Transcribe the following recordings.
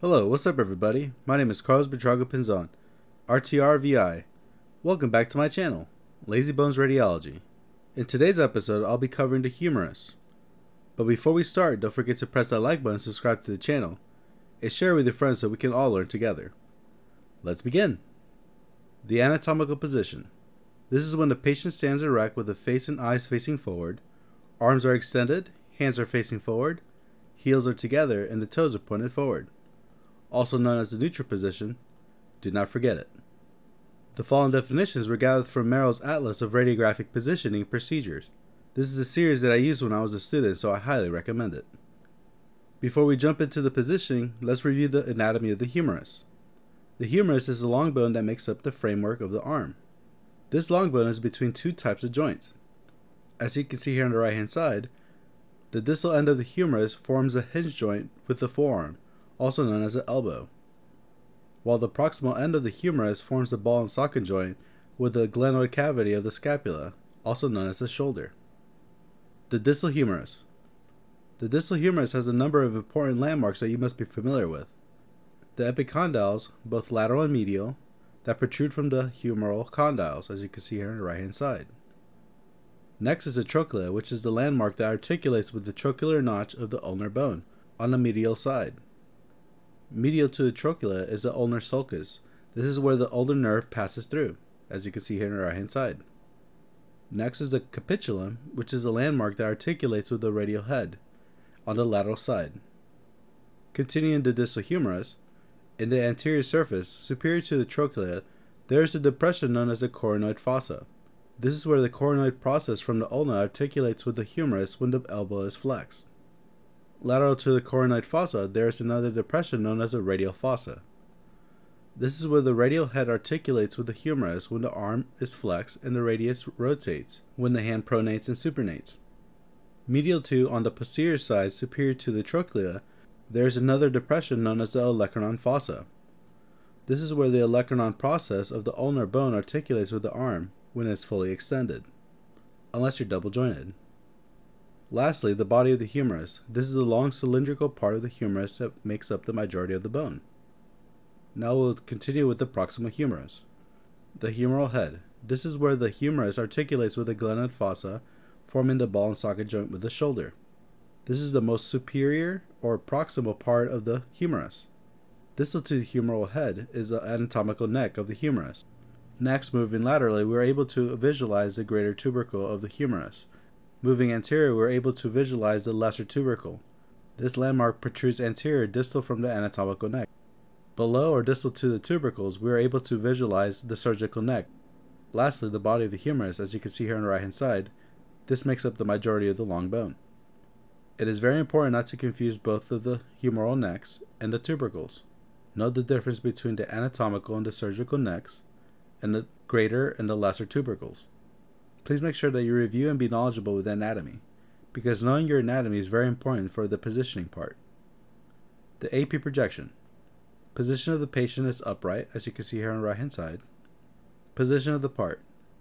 Hello, what's up everybody? My name is Carlos Buitrago Pinzon, RTRVI. Welcome back to my channel, Lazy Bones Radiology. In today's episode, I'll be covering the humerus. But before we start, don't forget to press that like button, subscribe to the channel, and share with your friends so we can all learn together. Let's begin. The anatomical position. This is when the patient stands erect with the face and eyes facing forward, arms are extended, hands are facing forward, heels are together, and the toes are pointed forward. Also known as the neutral position, do not forget it. The following definitions were gathered from Merrill's Atlas of Radiographic Positioning Procedures. This is a series that I used when I was a student, so I highly recommend it. Before we jump into the positioning, let's review the anatomy of the humerus. The humerus is the long bone that makes up the framework of the arm. This long bone is between two types of joints. As you can see here on the right hand side, the distal end of the humerus forms a hinge joint with the forearm, also known as the elbow, while the proximal end of the humerus forms the ball and socket joint with the glenoid cavity of the scapula, also known as the shoulder. The distal humerus. The distal humerus has a number of important landmarks that you must be familiar with. The epicondyles, both lateral and medial, that protrude from the humeral condyles, as you can see here on the right hand side. Next is the trochlea, which is the landmark that articulates with the trochlear notch of the ulnar bone on the medial side. Medial to the trochlea is the ulnar sulcus. This is where the ulnar nerve passes through, as you can see here on the right hand side. Next is the capitulum, which is a landmark that articulates with the radial head on the lateral side. Continuing to the distal humerus, in the anterior surface, superior to the trochlea, there is a depression known as the coronoid fossa. This is where the coronoid process from the ulna articulates with the humerus when the elbow is flexed. Lateral to the coronoid fossa, there is another depression known as the radial fossa. This is where the radial head articulates with the humerus when the arm is flexed and the radius rotates when the hand pronates and supinates. Medial to, on the posterior side superior to the trochlea, there is another depression known as the olecranon fossa. This is where the olecranon process of the ulnar bone articulates with the arm when it is fully extended, unless you're double jointed. Lastly, the body of the humerus. This is the long cylindrical part of the humerus that makes up the majority of the bone. Now we'll continue with the proximal humerus. The humeral head. This is where the humerus articulates with the glenoid fossa, forming the ball and socket joint with the shoulder. This is the most superior or proximal part of the humerus. Distal to the humeral head is the anatomical neck of the humerus. Next, moving laterally, we are able to visualize the greater tubercle of the humerus. Moving anterior, we are able to visualize the lesser tubercle. This landmark protrudes anterior distal from the anatomical neck. Below or distal to the tubercles, we are able to visualize the surgical neck. Lastly, the body of the humerus, as you can see here on the right hand side, this makes up the majority of the long bone. It is very important not to confuse both of the humeral necks and the tubercles. Note the difference between the anatomical and the surgical necks, and the greater and the lesser tubercles. Please make sure that you review and be knowledgeable with anatomy, because knowing your anatomy is very important for the positioning part. The AP projection. Position of the patient is upright, as you can see here on the right hand side. Position of the part.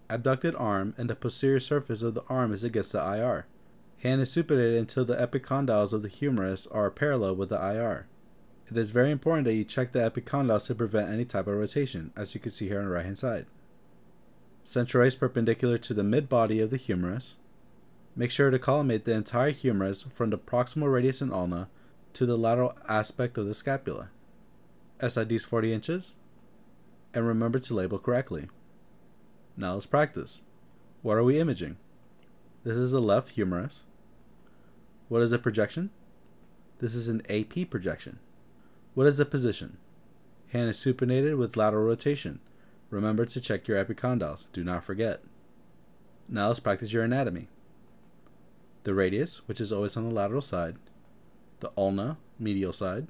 Abducted arm and the posterior surface of the arm is against the IR. Hand is supinated until the epicondyles of the humerus are parallel with the IR. It is very important that you check the epicondyles to prevent any type of rotation, as you can see here on the right hand side. Rays perpendicular to the mid body of the humerus. Make sure to collimate the entire humerus from the proximal radius and ulna to the lateral aspect of the scapula. SID is 40 inches. And remember to label correctly. Now let's practice. What are we imaging? This is the left humerus. What is a projection? This is an AP projection. What is the position? Hand is supinated with lateral rotation. Remember to check your epicondyles. Do not forget. Now let's practice your anatomy. The radius, which is always on the lateral side. The ulna, medial side.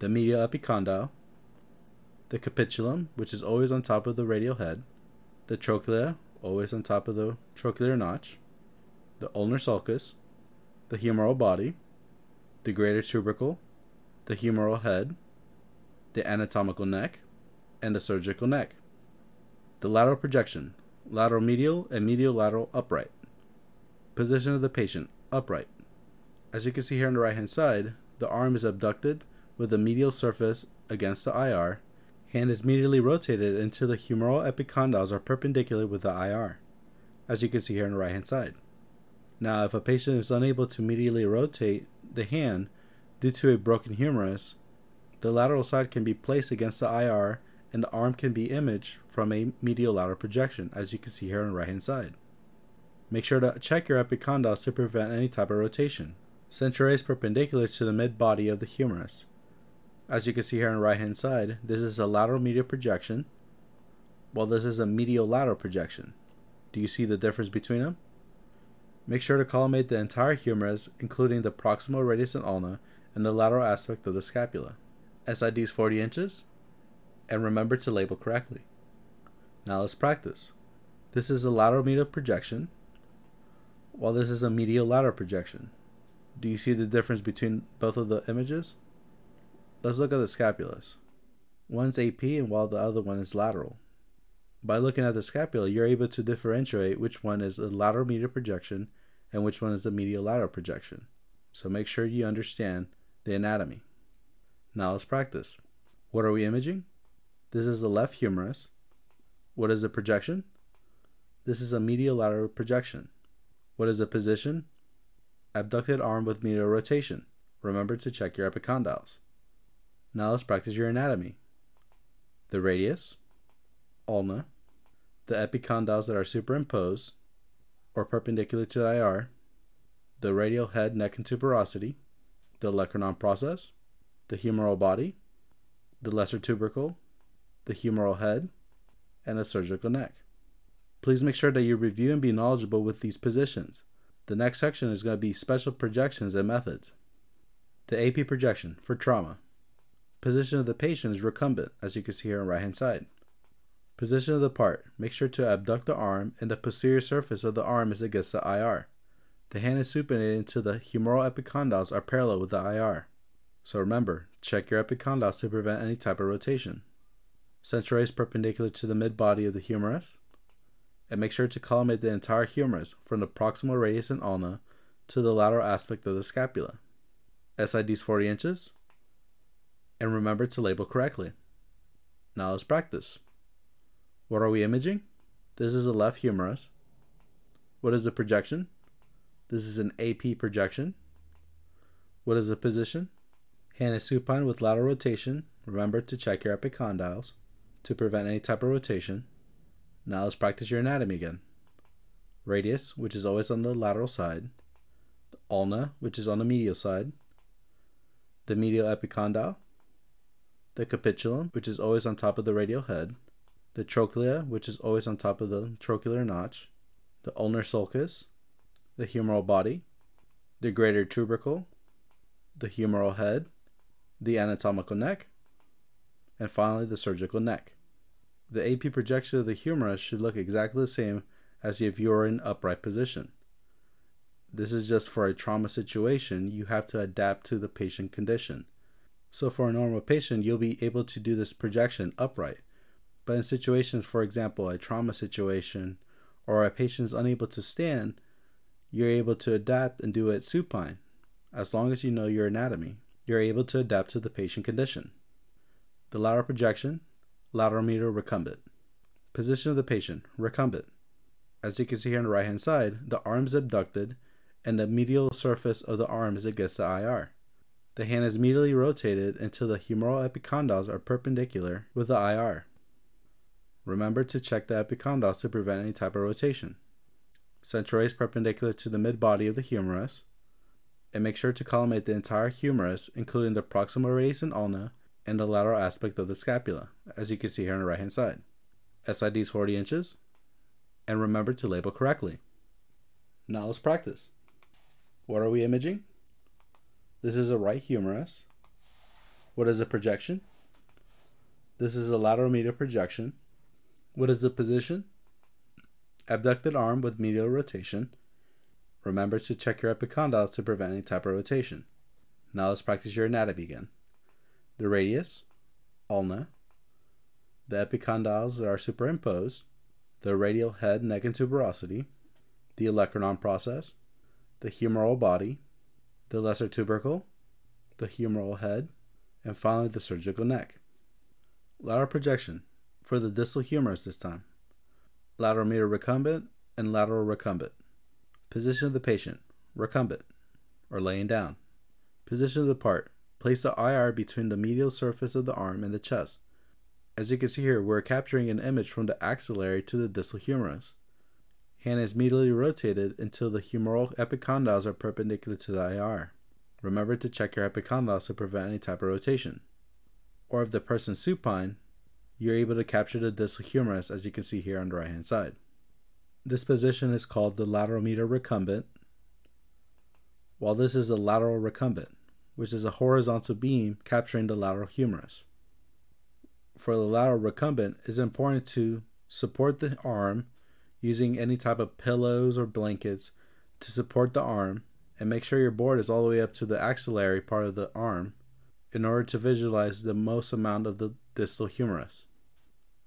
The medial epicondyle. The capitulum, which is always on top of the radial head. The trochlea, always on top of the trochlear notch. The ulnar sulcus the humeral body, the greater tubercle, the humeral head, the anatomical neck, and the surgical neck. The lateral projection, lateral medial and medial lateral upright. Position of the patient, upright. As you can see here on the right hand side, the arm is abducted with the medial surface against the IR. Hand is medially rotated until the humeral epicondyles are perpendicular with the IR, as you can see here on the right hand side. Now, if a patient is unable to medially rotate the hand due to a broken humerus, the lateral side can be placed against the IR and the arm can be imaged from a medial lateral projection, as you can see here on the right hand side. Make sure to check your epicondyles to prevent any type of rotation. Center is perpendicular to the mid body of the humerus. As you can see here on the right hand side, this is a lateral medial projection, while this is a medial lateral projection. Do you see the difference between them? Make sure to collimate the entire humerus, including the proximal radius and ulna, and the lateral aspect of the scapula. SID is 40 inches, and remember to label correctly. Now let's practice. This is a lateral medial projection, while this is a medial lateral projection. Do you see the difference between both of the images? Let's look at the scapulas. One's AP and while the other one is lateral. By looking at the scapula, you're able to differentiate which one is a lateral medial projection and which one is a medial lateral projection. So make sure you understand the anatomy. Now let's practice. What are we imaging? This is the left humerus. What is a projection? This is a medial lateral projection. What is a position? Abducted arm with medial rotation. Remember to check your epicondyles. Now let's practice your anatomy. The radius, ulna, the epicondyles that are superimposed or perpendicular to the IR, the radial head, neck, and tuberosity, the olecranon process, the humeral body, the lesser tubercle, the humeral head, and the surgical neck. Please make sure that you review and be knowledgeable with these positions. The next section is going to be special projections and methods. The AP projection for trauma. Position of the patient is recumbent, as you can see here on the right hand side. Position of the part. Make sure to abduct the arm and the posterior surface of the arm is against the IR. The hand is supinated until the humeral epicondyles are parallel with the IR. So remember, check your epicondyles to prevent any type of rotation. Central is perpendicular to the mid body of the humerus. And make sure to collimate the entire humerus from the proximal radius and ulna to the lateral aspect of the scapula. SID is 40 inches. And remember to label correctly. Now let's practice. What are we imaging? This is the left humerus. What is the projection? This is an AP projection. What is the position? Hand is supine with lateral rotation. Remember to check your epicondyles to prevent any type of rotation. Now let's practice your anatomy again. Radius, which is always on the lateral side. The ulna, which is on the medial side. The medial epicondyle. The capitulum, which is always on top of the radial head. The trochlea, which is always on top of the trochlear notch. The ulnar sulcus. The humeral body. The greater tubercle. The humeral head the anatomical neck, and finally the surgical neck. The AP projection of the humerus should look exactly the same as if you were in upright position. This is just for a trauma situation, you have to adapt to the patient condition. So for a normal patient, you'll be able to do this projection upright. But in situations, for example, a trauma situation, or a patient is unable to stand, you're able to adapt and do it supine, as long as you know your anatomy you're able to adapt to the patient condition. The lateral projection, lateral medial recumbent. Position of the patient, recumbent. As you can see here on the right hand side, the arm is abducted and the medial surface of the arm is against the IR. The hand is medially rotated until the humeral epicondyles are perpendicular with the IR. Remember to check the epicondyles to prevent any type of rotation. Central is perpendicular to the mid body of the humerus, and make sure to collimate the entire humerus, including the proximal radius and ulna, and the lateral aspect of the scapula, as you can see here on the right hand side. SID is 40 inches, and remember to label correctly. Now let's practice. What are we imaging? This is a right humerus. What is a projection? This is a lateral medial projection. What is the position? Abducted arm with medial rotation. Remember to check your epicondyles to prevent any type of rotation. Now let's practice your anatomy again. The radius, ulna, the epicondyles that are superimposed, the radial head, neck, and tuberosity, the olecranon process, the humeral body, the lesser tubercle, the humeral head, and finally the surgical neck. Lateral projection for the distal humerus this time. Lateral medial recumbent and lateral recumbent. Position of the patient, recumbent, or laying down. Position of the part, place the IR between the medial surface of the arm and the chest. As you can see here, we're capturing an image from the axillary to the distal humerus. Hand is medially rotated until the humeral epicondyles are perpendicular to the IR. Remember to check your epicondyles to prevent any type of rotation. Or if the person's supine, you're able to capture the distal humerus as you can see here on the right hand side. This position is called the lateral medial recumbent, while this is the lateral recumbent, which is a horizontal beam capturing the lateral humerus. For the lateral recumbent, it's important to support the arm using any type of pillows or blankets to support the arm and make sure your board is all the way up to the axillary part of the arm in order to visualize the most amount of the distal humerus.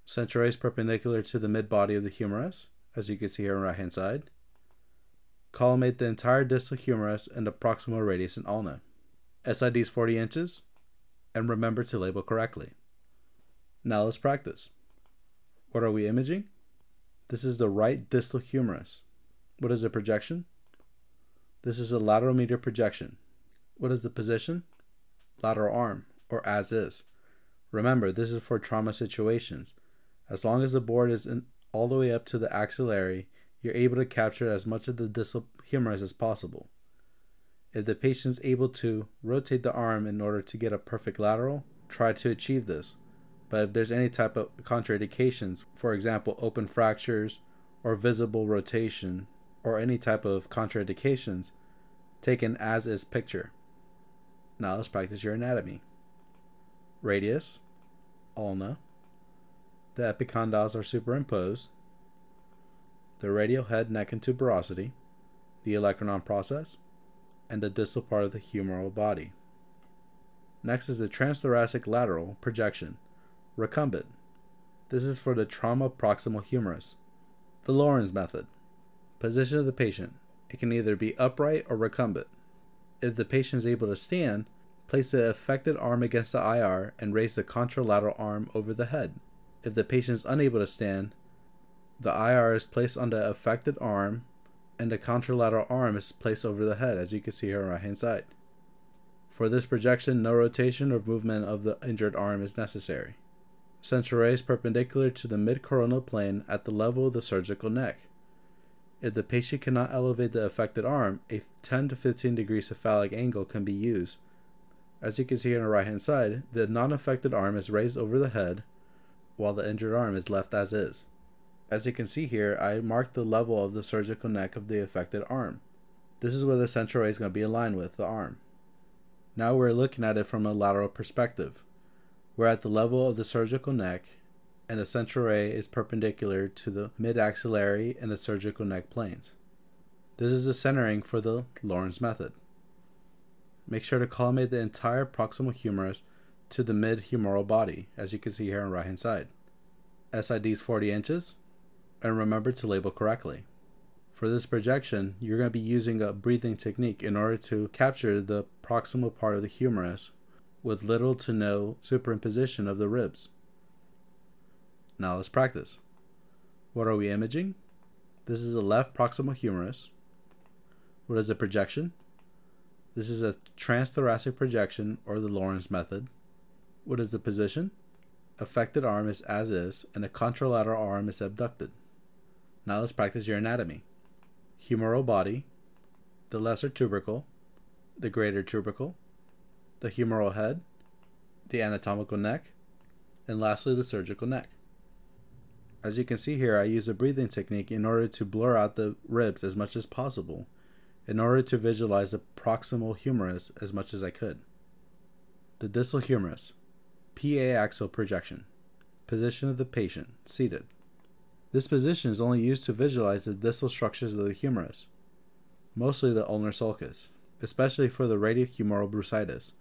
Center rays perpendicular to the mid body of the humerus, as you can see here on the right hand side. Collimate the entire distal humerus and the proximal radius and ulna. SID is 40 inches, and remember to label correctly. Now let's practice. What are we imaging? This is the right distal humerus. What is the projection? This is a lateral medial projection. What is the position? Lateral arm, or as is. Remember, this is for trauma situations. As long as the board is in, all the way up to the axillary, you're able to capture as much of the distal humerus as possible. If the patient is able to rotate the arm in order to get a perfect lateral, try to achieve this. But if there's any type of contraindications, for example, open fractures or visible rotation or any type of contraindications, take an as is picture. Now let's practice your anatomy. Radius, ulna, the epicondyles are superimposed, the radial head, neck, and tuberosity, the olecranon process, and the distal part of the humeral body. Next is the transthoracic lateral projection, recumbent. This is for the trauma proximal humerus. The Lawrence method. Position of the patient. It can either be upright or recumbent. If the patient is able to stand, place the affected arm against the IR and raise the contralateral arm over the head. If the patient is unable to stand, the IR is placed on the affected arm and the contralateral arm is placed over the head as you can see here on the right hand side. For this projection, no rotation or movement of the injured arm is necessary. Central ray is perpendicular to the mid-coronal plane at the level of the surgical neck. If the patient cannot elevate the affected arm, a 10 to 15 degree cephalic angle can be used. As you can see on the right hand side, the non-affected arm is raised over the head, while the injured arm is left as is. As you can see here, I marked the level of the surgical neck of the affected arm. This is where the central ray is going to be aligned with the arm. Now we're looking at it from a lateral perspective. We're at the level of the surgical neck and the central ray is perpendicular to the mid-axillary and the surgical neck planes. This is the centering for the Lawrence method. Make sure to collimate the entire proximal humerus to the mid-humeral body, as you can see here on the right hand side. SID is 40 inches, and remember to label correctly. For this projection, you're going to be using a breathing technique in order to capture the proximal part of the humerus with little to no superimposition of the ribs. Now let's practice. What are we imaging? This is a left proximal humerus. What is a projection? This is a transthoracic projection or the Lawrence method. What is the position? Affected arm is as is and the contralateral arm is abducted. Now let's practice your anatomy. Humeral body, the lesser tubercle, the greater tubercle, the humeral head, the anatomical neck, and lastly the surgical neck. As you can see here, I use a breathing technique in order to blur out the ribs as much as possible, in order to visualize the proximal humerus as much as I could. The distal humerus, PA axial projection, position of the patient, seated. This position is only used to visualize the distal structures of the humerus, mostly the ulnar sulcus, especially for the radiohumeral bursitis,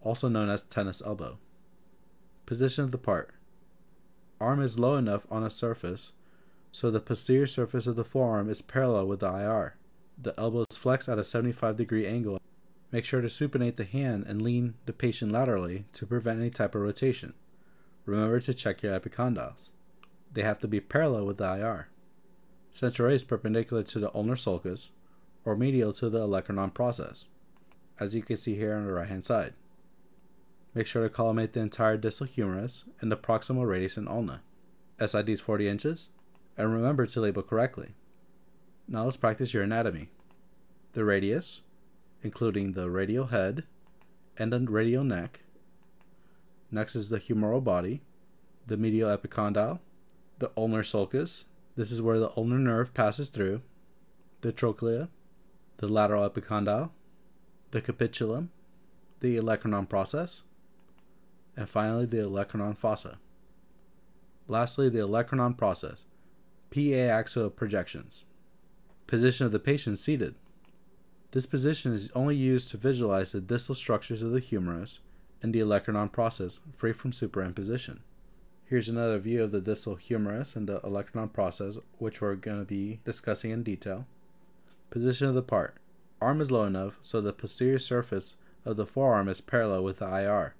also known as tennis elbow. Position of the part, arm is low enough on a surface so the posterior surface of the forearm is parallel with the IR. The elbow is flexed at a 75 degree angle Make sure to supinate the hand and lean the patient laterally to prevent any type of rotation. Remember to check your epicondyles. They have to be parallel with the IR. Central ray is perpendicular to the ulnar sulcus or medial to the olecranon process, as you can see here on the right hand side. Make sure to collimate the entire distal humerus and the proximal radius and ulna. SID is 40 inches, and remember to label correctly. Now let's practice your anatomy. The radius, including the radial head and the radial neck. Next is the humeral body, the medial epicondyle, the ulnar sulcus. This is where the ulnar nerve passes through, the trochlea, the lateral epicondyle, the capitulum, the olecranon process, and finally the olecranon fossa. Lastly, the olecranon process, PA axial projections. Position of the patient seated. This position is only used to visualize the distal structures of the humerus and the olecranon process free from superimposition. Here's another view of the distal humerus and the olecranon process, which we're going to be discussing in detail. Position of the part. Arm is low enough so the posterior surface of the forearm is parallel with the IR.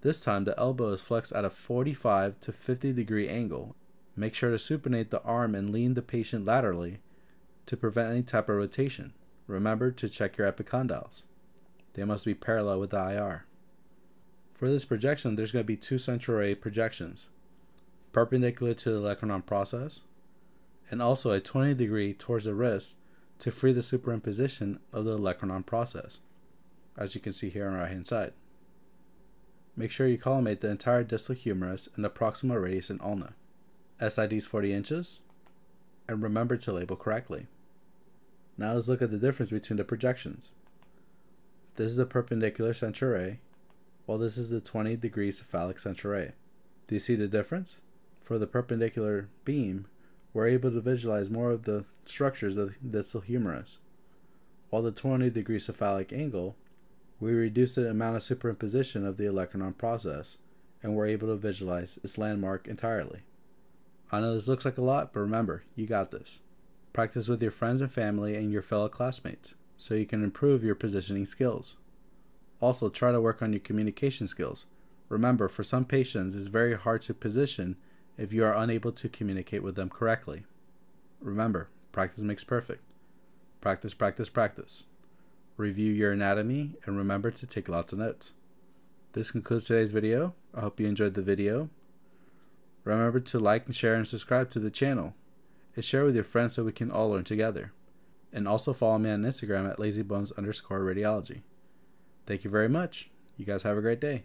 This time the elbow is flexed at a 45 to 50 degree angle. Make sure to supinate the arm and lean the patient laterally to prevent any type of rotation. Remember to check your epicondyles. They must be parallel with the IR. For this projection, there's going to be two central ray projections, perpendicular to the olecranon process, and also a 20 degree towards the wrist to free the superimposition of the olecranon process, as you can see here on the right hand side. Make sure you collimate the entire distal humerus and the proximal radius and ulna. SID is 40 inches, and remember to label correctly. Now let's look at the difference between the projections. This is the perpendicular central ray, while this is the 20 degree cephalic central ray. Do you see the difference? For the perpendicular beam, we're able to visualize more of the structures of the distal humerus. While the 20 degree cephalic angle, we reduce the amount of superimposition of the olecranon process, and we're able to visualize its landmark entirely. I know this looks like a lot, but remember, you got this. Practice with your friends and family and your fellow classmates so you can improve your positioning skills. Also, try to work on your communication skills. Remember, for some patients, it's very hard to position if you are unable to communicate with them correctly. Remember, practice makes perfect. Practice, practice, practice. Review your anatomy and remember to take lots of notes. This concludes today's video. I hope you enjoyed the video. Remember to like and share and subscribe to the channel and share with your friends so we can all learn together. And also follow me on Instagram at lazybones underscore radiology. Thank you very much. You guys have a great day.